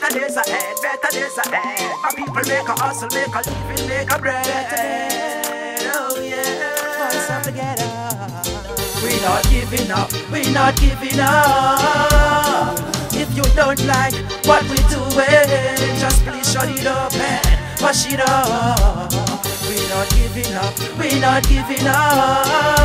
Better days ahead, better days ahead. My people make a hustle, make a living, make a bread. Oh yeah. Voice of together. We not giving up, we not giving up. If you don't like what we doing, just please shut it up and wash it up. We not giving up, we not giving up.